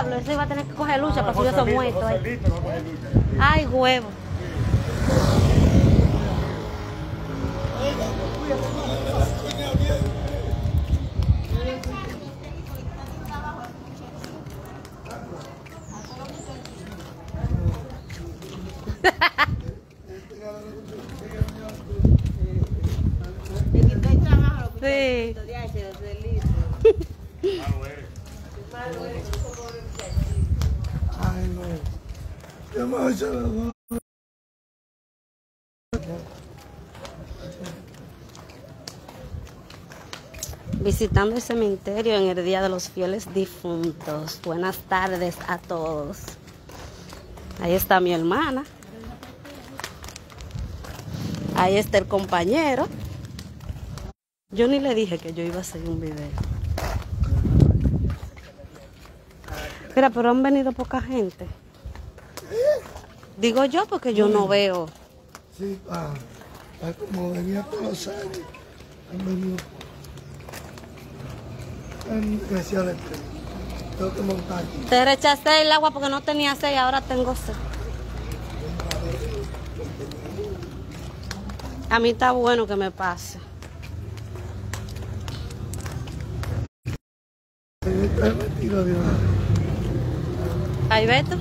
Eso iba a tener que coger lucha, muerto. eh. Joselito va a coger lucha. Ay, huevo. Visitando el cementerio en el Día de los Fieles Difuntos. Buenas tardes a todos. Ahí está mi hermana. Ahí está el compañero. Yo ni le dije que yo iba a hacer un video. Mira, pero han venido poca gente. Digo yo porque yo no veo. Sí, ah, ah, como venía todos los años, han venido. En especial este. Tengo que montar aquí. Te rechacé el agua porque no tenía sed y ahora tengo sed. A mí está bueno que me pase. Ahí Beto.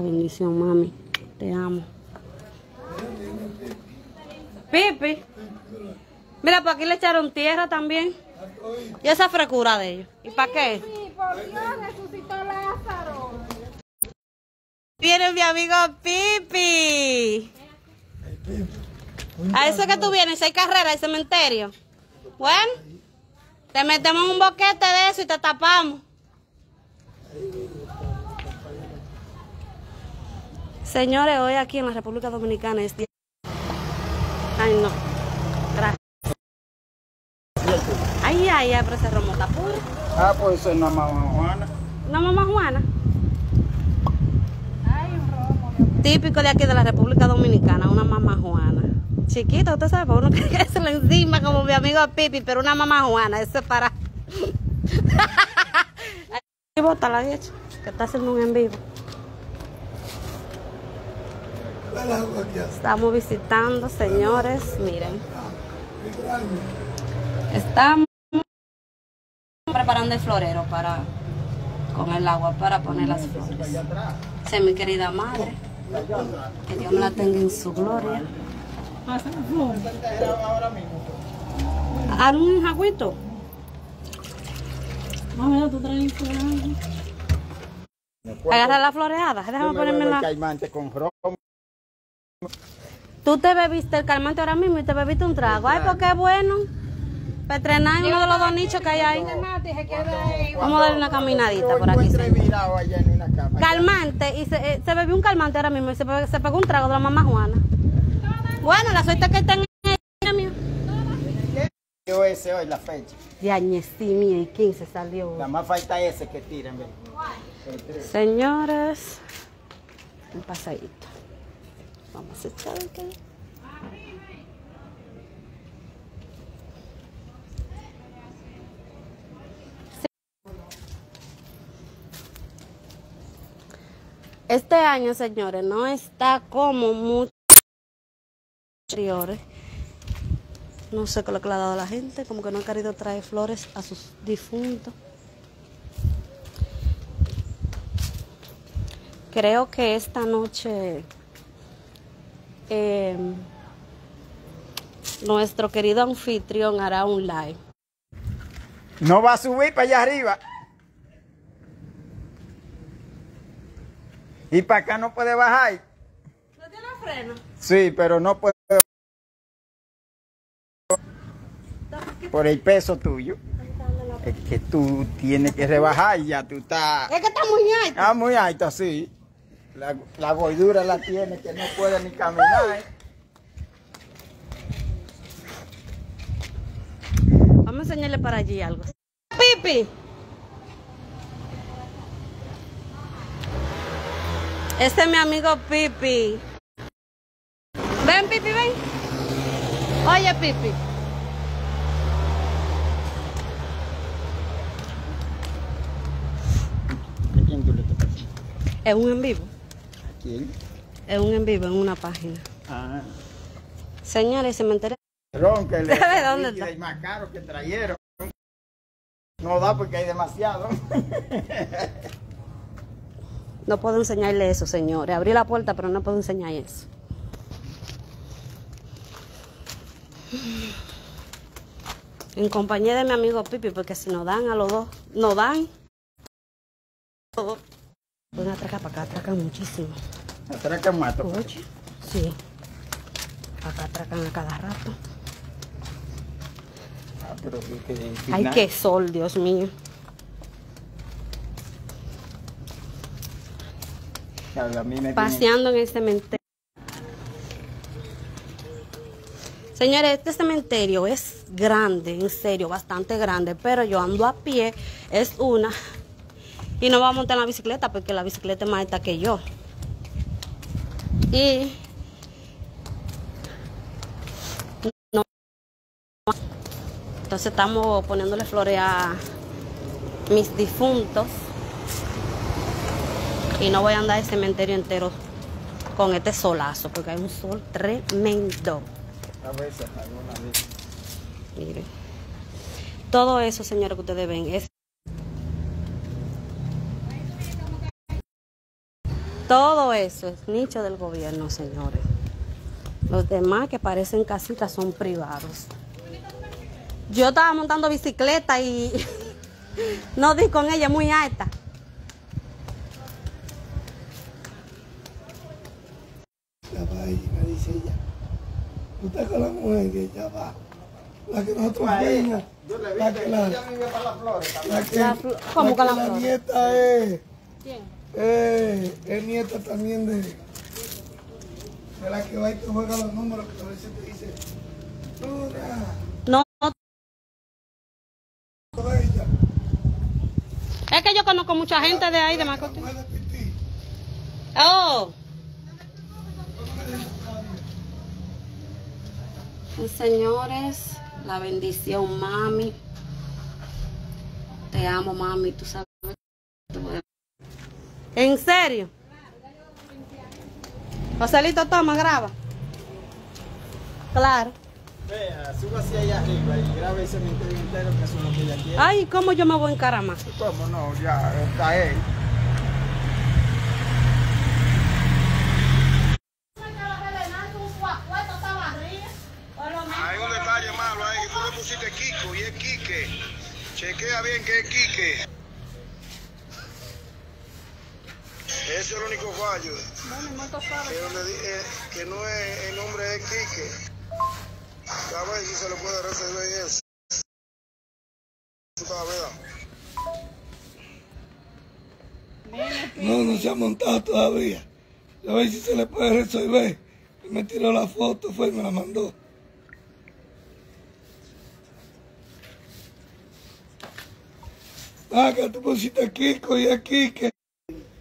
La bendición, mami. Te amo. Pipi. Mira, por aquí le echaron tierra también. Y esa frecura de ellos. ¿Y para qué? Sí, por Dios resucitó Lázaro. Viene mi amigo Pipi. A eso que tú vienes, seis carreras, el cementerio. Bueno, te metemos un boquete de eso y te tapamos. Señores, hoy aquí en la República Dominicana es día. Ay, no. Gracias. Ay, ay, ay, pero ese romo está puro. Ah, pues eso es una mamá Juana. ¿Una mamá Juana? Típico de aquí de la República Dominicana, una mamá Juana. Chiquita, usted sabe, uno quiere que se le encima como mi amigo Pipi, pero una mamá Juana, eso es para... Ahí bota la vieja, que está haciendo un en vivo. El agua aquí hasta. Estamos visitando, señores, miren. Estamos preparando el florero para con el agua para poner las flores. Esa es mi querida madre. Que Dios me la tenga en su gloria. ¿Algún un jagüito? Agarra la floreada. Déjame ponerme la. Tú te bebiste el calmante ahora mismo y te bebiste un trago. Ay, porque es bueno. Petrenar en uno de los dos nichos que hay ahí. Vamos a darle una caminadita por aquí. Calmante. Y se, eh, se bebió un calmante ahora mismo y se, se pegó un trago de la mamá Juana. Bueno, la suerte que está en el mío. Yo ese hoy la fecha. De añestí, mía, y 15 salió. Nada más falta ese que tiren. Señores, un pasadito. Vamos a echar aquí. Este año, señores, no está como muchos anteriores. No sé qué lo que le ha dado a la gente, como que no ha querido traer flores a sus difuntos. Creo que esta noche eh, nuestro querido anfitrión hará un live. No va a subir para allá arriba. Y para acá no puede bajar. ¿No tiene freno? Sí, pero no puede. Por el peso tuyo. Es que tú tienes que rebajar ya. Tú estás. Es que está muy alto. Ah, muy alto, sí. La, la gordura la tiene que no puede ni caminar. Vamos a enseñarle para allí algo. Pipi. Este es mi amigo Pipi. Ven, Pipi, ven. Oye, Pipi. ¿A quién tú le pasando? Es un en vivo. ¿A quién? Es un en vivo en una página. Ah. Señores, se me enteré. Ron, que le ¿De dónde el está? más caro que trajeron. No da porque hay demasiado. No puedo enseñarle eso, señores. Abrí la puerta, pero no puedo enseñar eso. En compañía de mi amigo Pipi, porque si nos dan a los dos, nos dan. Pueden atracar para acá, atracan muchísimo. Atracan mato. Oye, sí. Acá atracan a cada rato. Ah, pero que, Ay, qué sol, Dios mío. Paseando en el cementerio. Señores, este cementerio es grande, en serio, bastante grande, pero yo ando a pie, es una, y no voy a montar en la bicicleta porque la bicicleta es más alta que yo. Y no, entonces estamos poniéndole flores a mis difuntos y no voy a andar el cementerio entero con este solazo porque hay un sol tremendo. Miren. Todo eso, señores, que ustedes ven es todo eso es nicho del gobierno, señores. Los demás que parecen casitas son privados. Yo estaba montando bicicleta y no di con ella muy alta. Ya va ahí, me dice ella. Estás con la mujer que ya va. La que nosotros vimos. Yo le vi La que que la, ella vive para las flores también. la que, La ¿cómo la, con que la la nieta es, ¿Quién? Es, es nieta también de, de la que va y te juega los números que a veces te dice, Luna, No, es que yo conozco mucha gente de ahí de Piti. Oh. Pues, Señores, la bendición, mami. Te amo, mami, tú sabes. ¿En serio? Joselito, toma, graba. Claro. Vea, hacia allá arriba y grabe ese cementerio entero que eso es lo que ella quiere. Ay, ¿cómo yo me voy a encaramar? ¿Cómo no? Ya está él. Donde di- eh, que no es el nombre es Quique. A ver si se le puede resolver eso. No, no se ha montado todavía. A ver si se le puede resolver. Me tiró la foto, fue y me la mandó. Ah, que tú pusiste Kiko y aquí que.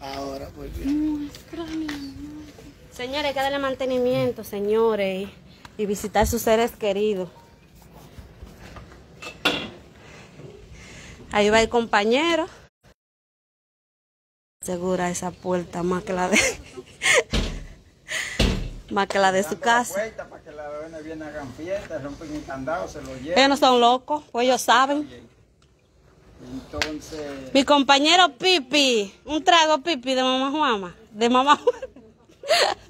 Ahora, pues bien. Señores, hay que darle mantenimiento, señores, y, y visitar sus seres queridos. Ahí va el compañero. Segura esa puerta más que la de más que la de su casa. vuelta para que la bebé viene hagan fiesta, rompen el candado, se lo Ellos no son locos, pues ellos saben. Entonces, Mi compañero Pipi, un trago Pipi de mamá Juama, de mamá Juama.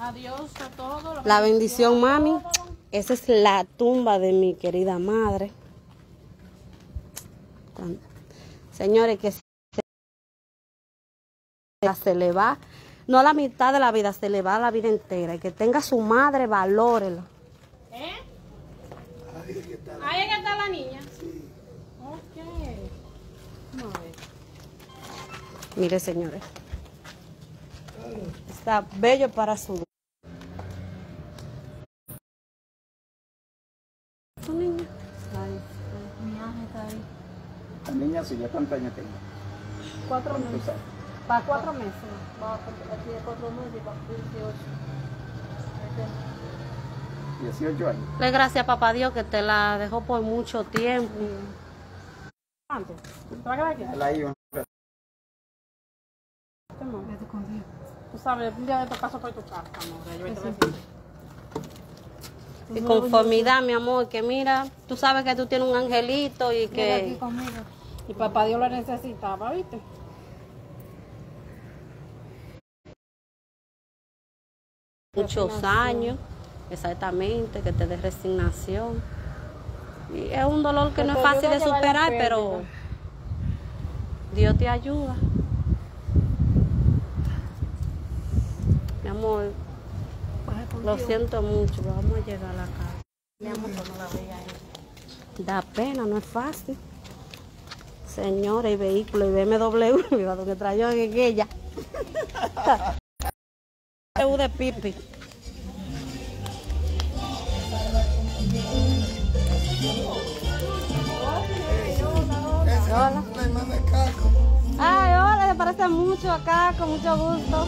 Adiós a todos. La bendición, mami. Esa es la tumba de mi querida madre. Señores, que se, se le va, no la mitad de la vida, se le va la vida entera. Y que tenga su madre, valórelo. ¿Eh? Ahí es que está la niña. Ok. Vamos a ver. Mire, señores. Está bello para su. ¿Tu niña? Ay, Mi ángel está ahí. la suya, ¿cuántos años tengo? Cuatro ¿Tú meses. Para cuatro meses. Va aquí de cuatro meses y va a cumplir 18. 18 años. Le gracias a papá Dios que te la dejó por mucho tiempo. Antes. ¿Te aquí? La iba. Tú sabes, un día de tu paso por tu casa, amor. Yo voy a. Y conformidad, mi amor, que mira, tú sabes que tú tienes un angelito y que Y papá Dios lo necesitaba, ¿viste? muchos años, exactamente, que te dé resignación. Y es un dolor que no es fácil de superar, pero Dios te ayuda. Amor, lo siento mucho, vamos a llegar a la casa. Mi amor, que no la veía ahí. Da pena, no es fácil. Señora, y vehículo, y BMW, me va donde trayó en ella. BMW de pipi. Esa es la hermana de Caco. Ay, hola, le parece mucho acá, con mucho gusto.